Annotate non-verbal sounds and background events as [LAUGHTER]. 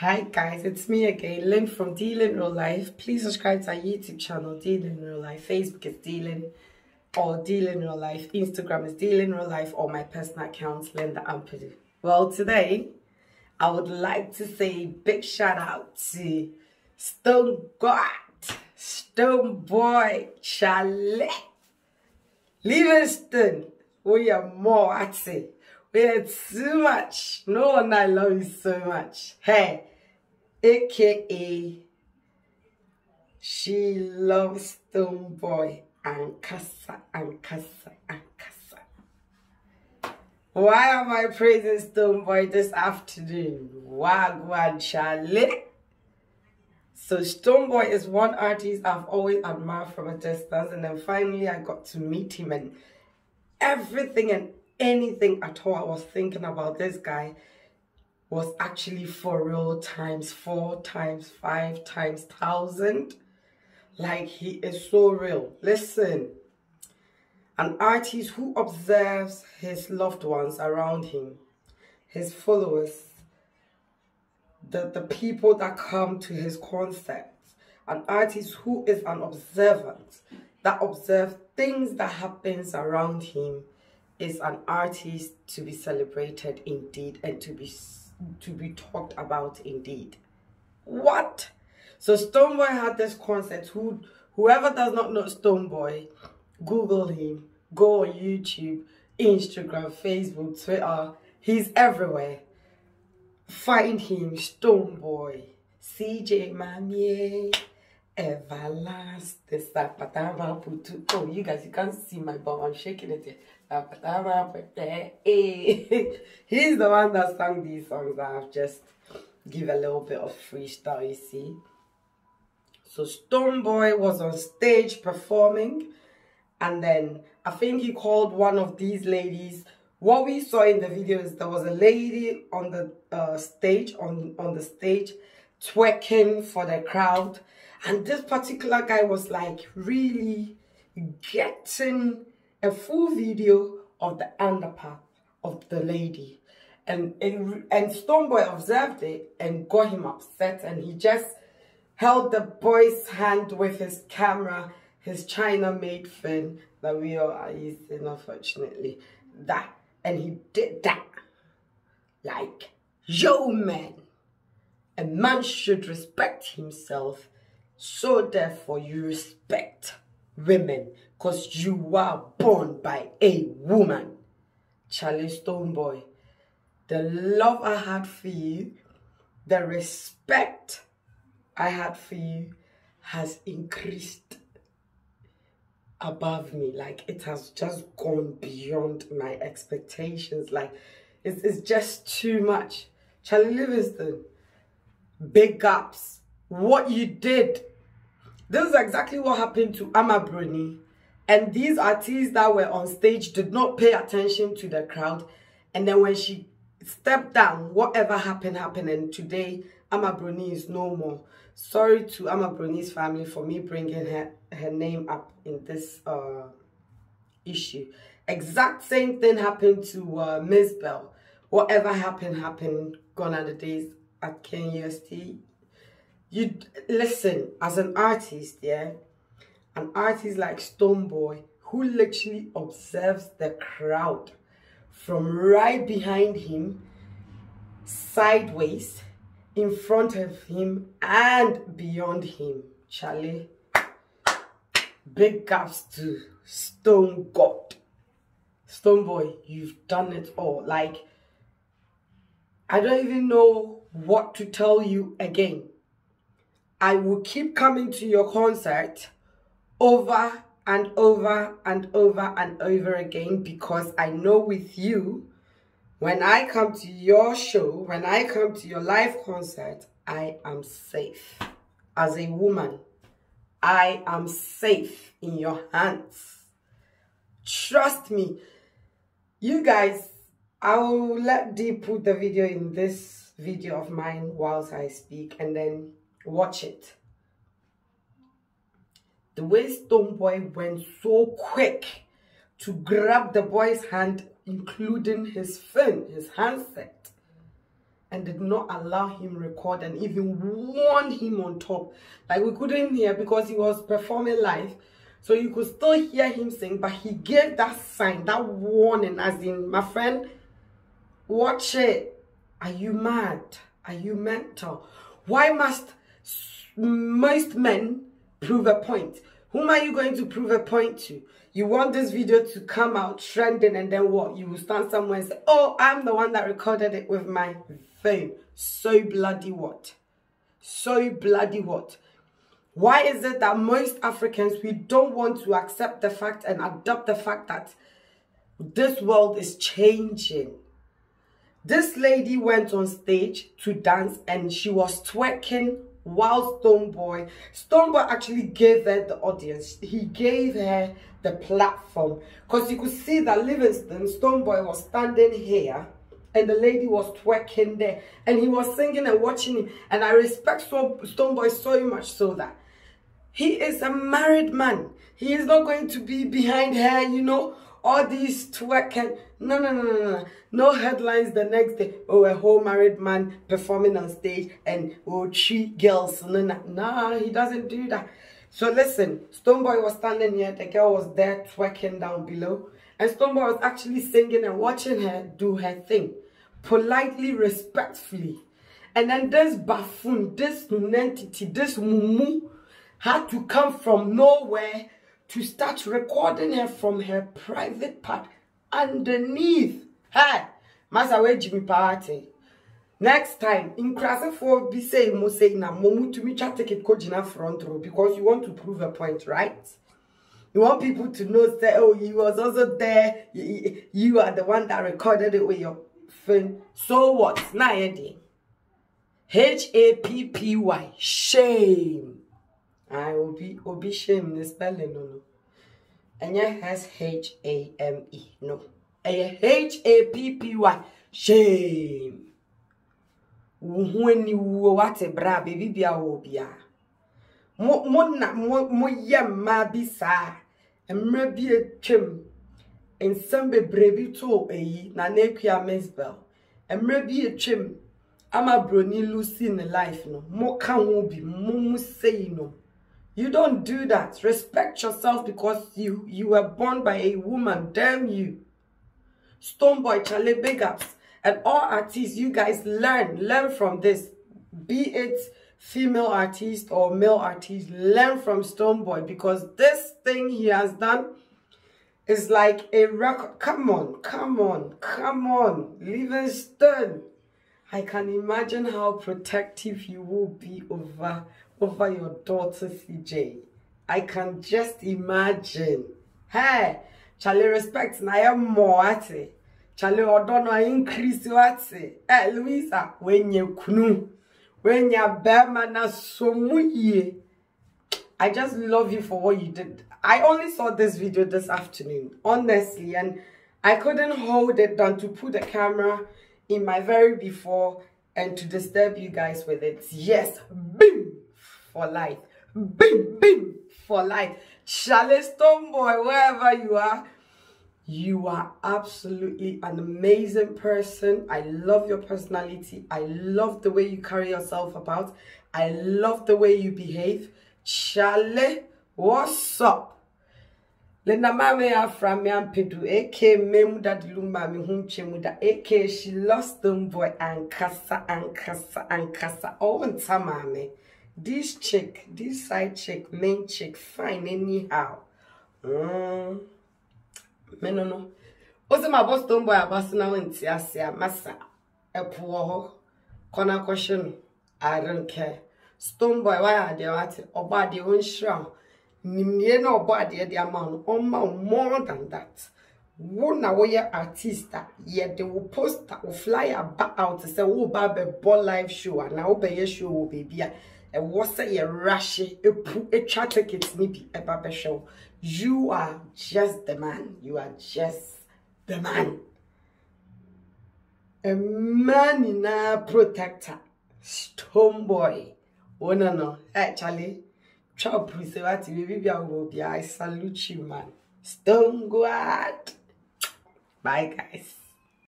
Hi guys, it's me again, Lynn from Deelyn Real Life. Please subscribe to our YouTube channel, Deelyn Real Life. Facebook is Deelyn or Deelyn Real Life. Instagram is Deelyn Real Life or my personal account, Linda Ampadu. Well, today I would like to say big shout out to Stone God, Stonebwoy, Charlie, Livingstone. We are more at it. We had too much. No one I love you so much. Hey, aka she loves Stonebwoy and Kasa and Kasa and Kasa. Why am I praising Stonebwoy this afternoon? Wagwan Charlie. So Stone Boy is one artist I've always admired from a distance and then finally I got to meet him and everything and anything at all I was thinking about this guy was actually for real times four times five times thousand. Like he is so real. Listen an artist who observes his loved ones around him his followers the, the people that come to his concerts an artist who is an observant that observes things that happens around him is an artist to be celebrated indeed and to be to be talked about indeed. What? So Stonebwoy had this concert. Who whoever does not know Stonebwoy, Google him. Go on YouTube, Instagram, Facebook, Twitter. He's everywhere. Find him, Stonebwoy. CJ Mamie. Everlasting. Oh, you guys, you can't see my bum. I'm shaking it. [LAUGHS] He's the one that sang these songs. I've just give a little bit of freestyle, you see. So Stonebwoy was on stage performing and then I think he called one of these ladies. What we saw in the video is there was a lady on the uh, stage, on, on the stage, twerking for the crowd. And this particular guy was like really getting a full video of the underpart of the lady. And, and, and Stonebwoy observed it and got him upset and he just held the boy's hand with his camera, his China-made phone that we all are using, unfortunately. That, and he did that. Like, yo, man. A man should respect himself, so therefore you respect women because you were born by a woman. Charlie Stonebwoy, the love I had for you, the respect I had for you has increased above me. Like it has just gone beyond my expectations. Like it's, it's just too much. Charlie Livingstone, big gaps. What you did this is exactly what happened to Ama Bruni. And these artists that were on stage did not pay attention to the crowd. And then when she stepped down, whatever happened, happened. And today, Ama Bruni is no more. Sorry to Ama Bruni's family for me bringing her, her name up in this uh, issue. Exact same thing happened to uh, Miss Bell. Whatever happened, happened. Gone are the days at KNUST you listen as an artist yeah an artist like stonebwoy who literally observes the crowd from right behind him sideways in front of him and beyond him charlie. Big gaps to stone god. Stonebwoy you've done it all. Like i don't even know what to tell you again I will keep coming to your concert over and over and over and over again because I know with you, when I come to your show, when I come to your live concert, I am safe. As a woman, I am safe in your hands. Trust me. You guys, I will let Dee put the video in this video of mine whilst I speak and then Watch it. The way Stonebwoy went so quick to grab the boy's hand, including his phone, his handset. and did not allow him record and even warn him on top. Like we couldn't hear because he was performing live. So you could still hear him sing, but he gave that sign, that warning, as in, my friend, watch it. Are you mad? Are you mental? Why must most men prove a point? Whom are you going to prove a point to? You want this video to come out trending and then what? You will stand somewhere and say, oh, I'm the one that recorded it with my phone. So bloody what? So bloody what? Why is it that most Africans, we don't want to accept the fact and adopt the fact that this world is changing? This lady went on stage to dance and she was twerking while Stonebwoy, Stonebwoy actually gave her the audience. He gave her the platform. Because you could see that Livingstone, Stonebwoy was standing here and the lady was twerking there. And he was singing and watching him. And I respect Stonebwoy so much so that he is a married man. He is not going to be behind her, you know, all these twerking. No, no, no, no, no. No headlines the next day. Oh, a whole married man performing on stage and oh, three girls. No, no, no, he doesn't do that. So listen, Stonebwoy was standing here. The girl was there twerking down below. And Stonebwoy was actually singing and watching her do her thing. Politely, respectfully. And then this buffoon, this entity, this mumu had to come from nowhere to start recording her from her private part underneath. Hey, Masa we Jimmy Party. Next time, in for be say mo say na momu to me chat take it kojina front row because you want to prove a point, right? You want people to know that oh you was also there, you, you are the one that recorded it with your phone. So what? Now H A P P Y shame. I will be will be shame the spelling no no. And yeah has H A M E no. H A P P Y shame. You what a bra baby be a wobia. Mo mo na mo mo yam ma bi saa. Mmerɛ bi atwam. Nsɛm bebree bi to eyi na akua Mesbel. Mmerɛ bi atwam ama broni Lucy ne life no. Mo ka ho mo mu no. You don't do that. Respect yourself because you, you were born by a woman. Damn you. Stonebwoy, Charlie, big ups. And all artists, you guys learn. Learn from this. Be it female artist or male artist. Learn from Stonebwoy because this thing he has done is like a record. Come on, come on, come on. Livingstone. I can imagine how protective you will be over over your daughter CJ. I can just imagine. Hey, Charlie respect na ya. Charlie odo no increase ate. Eh Louisa, when you kunu. When you bema na somuye. I just love you for what you did. I only saw this video this afternoon, honestly, and I couldn't hold it down to put the camera in my very before and to disturb you guys with it. Yes, boom! For life. Bing, bing, for life. Charlie Stonebwoy, wherever you are, you are absolutely an amazing person. I love your personality. I love the way you carry yourself about. I love the way you behave. Charlie, what's up? Lena mame afra me ampedu eke memu da dilumba mi hunche muda eke she lost them boy ankasa ankasa ankasa oh ntamame this chick, this side chick, main chick, fine anyhow. Mm. Me no no. Ozi ma boss tomboy abasi na wenti asia masa. Epuo ho. Kona question. I don't care. Stonebwoy why are they what? Oba de on shram. Nimnie na oba de de ama no. Oma more than that. wo na woyɛ artist a yɛde wo poster wo flyer ba out sɛ wo ba bɛbɔ live show a na wobɛyɛ show wɔ baabi a ɛwɔ sɛ yɛrahye epu etwa ticket ni bi ɛba bɛhwɛ you are just the man. You are just the man. Mmaa nyinaa protector. Stonebwoy wɔn no ɛ kyale twa opuru sɛ wate biribi bi a wɔwɔ bi i salute you man. Stone guard bye guys